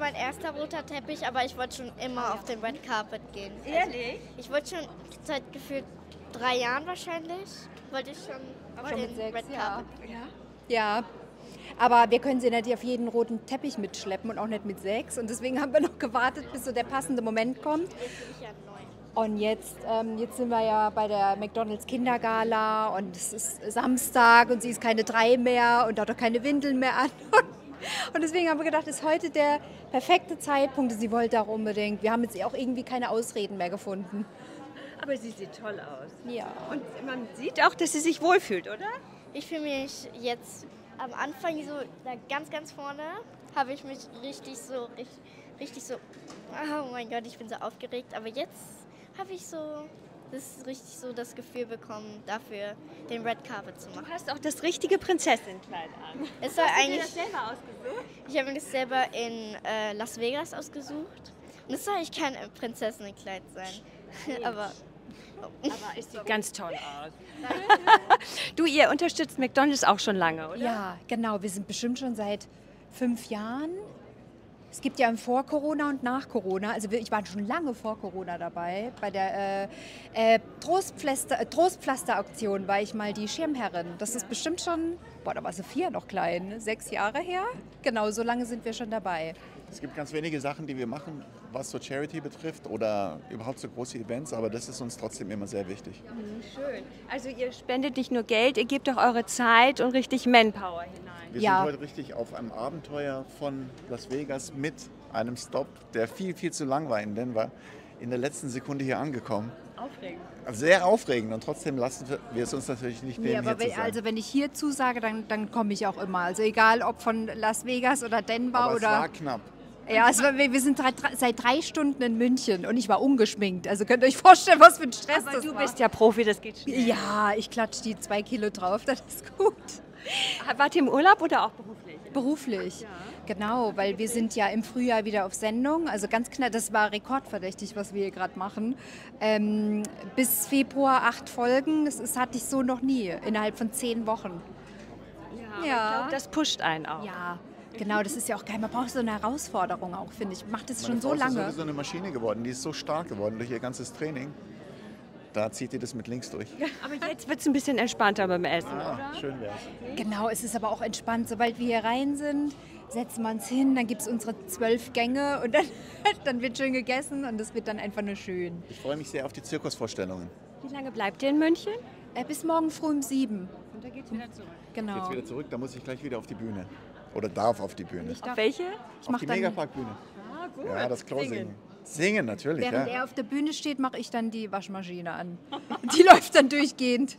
mein erster roter Teppich, aber ich wollte schon immer auf den Red Carpet gehen. Also Ehrlich? ich wollte schon seit gefühlt drei Jahren wahrscheinlich, wollte ich schon auf Schon den mit sechs, Red ja. Carpet. Ja. Aber wir können sie nicht auf jeden roten Teppich mitschleppen und auch nicht mit sechs. Und deswegen haben wir noch gewartet, bis so der passende Moment kommt. Ja. Und jetzt, ähm, jetzt sind wir ja bei der McDonalds Kindergala und es ist Samstag und sie ist keine drei mehr und hat auch keine Windeln mehr an. Und deswegen haben wir gedacht, ist heute der perfekte Zeitpunkt. Sie wollte auch unbedingt. Wir haben jetzt auch irgendwie keine Ausreden mehr gefunden. Aber sie sieht toll aus. Ja. Und man sieht auch, dass sie sich wohlfühlt, oder? Ich fühle mich jetzt am Anfang so da ganz, ganz vorne, habe ich mich richtig so, richtig, richtig so, oh mein Gott, ich bin so aufgeregt. Aber jetzt habe ich so, das ist richtig so das Gefühl bekommen, dafür den Red Carpet zu Du machen. hast auch das richtige Prinzessinnenkleid an. Es soll Hast du dir das selber ausgesucht? ich habe mir das selber in äh, Las Vegas ausgesucht. Und es soll eigentlich kein Prinzessinnenkleid sein. Aber Aber es sieht ganz toll aus. du, ihr unterstützt McDonalds auch schon lange, oder? Ja, genau. Wir sind bestimmt schon seit fünf Jahren. Es gibt ja im Vor Corona und nach Corona, also ich war schon lange vor Corona dabei. Bei der äh, äh, Trostpflaster, äh, Trostpflaster-Auktion war ich mal die Schirmherrin. Das ist bestimmt schon, boah, da war Sophia noch klein, ne? sechs Jahre her. Genau, so lange sind wir schon dabei. Es gibt ganz wenige Sachen, die wir machen, was so Charity betrifft oder überhaupt so große Events, aber das ist uns trotzdem immer sehr wichtig. Schön. Also ihr spendet nicht nur Geld, ihr gebt auch eure Zeit und richtig Manpower hinein. Wir Ja. sind heute richtig auf einem Abenteuer von Las Vegas mit einem Stop, der viel, viel zu lang war in Denver, in der letzten Sekunde hier angekommen. Aufregend. Sehr aufregend und trotzdem lassen wir- es uns natürlich nicht Nee, nehmen, aber hier wenn, zu sein. also wenn ich hier zusage, dann, dann komme ich auch immer. Also egal ob von Las Vegas oder Denver aber es oder. war knapp. Ja, es war, wir wir sind drei, drei, seit drei Stunden in München und ich war ungeschminkt. Also könnt ihr euch vorstellen, was für ein Stress Aber das du war. bist ja Profi, das geht schnell. Ja, ich klatsche die zwei Kilo drauf, das ist gut. Wart ihr im Urlaub oder auch beruflich? Beruflich, genau, weil wir sind ja im Frühjahr wieder auf Sendung. Also ganz knapp, das war rekordverdächtig, was wir hier gerade machen. Ähm, bis Februar acht Folgen, das, das hatte ich so noch nie, innerhalb von zehn Wochen. Ja. Ja. Ich glaube, das pusht einen auch. Ja, genau, das ist ja auch geil. Man braucht so eine Herausforderung auch, finde ich. Macht das Meine schon so Frau ist lange. sowieso eine Maschine geworden, die ist so stark geworden durch ihr ganzes Training. Da zieht ihr das mit links durch. Aber jetzt wird es ein bisschen entspannter beim Essen, Ah, oder? schön wär's. Genau, es ist aber auch entspannt. Sobald wir hier rein sind, setzen wir uns hin, dann gibt es unsere zwölf Gänge und dann, dann wird schön gegessen und das wird dann einfach nur schön. Ich freue mich sehr auf die Zirkusvorstellungen. Wie lange bleibt ihr in München? Äh, bis morgen früh um sieben. Und dann geht's wieder zurück. Genau. Jetzt wieder zurück, da muss ich gleich wieder auf die Bühne. Oder darf auf die Bühne. Auf welche? Ich Auf mach die Megaparkbühne. Ah, gut. Ja, das Closing. Singen, natürlich. während ja. er auf der Bühne steht, mache ich dann die Waschmaschine an. Die läuft dann durchgehend.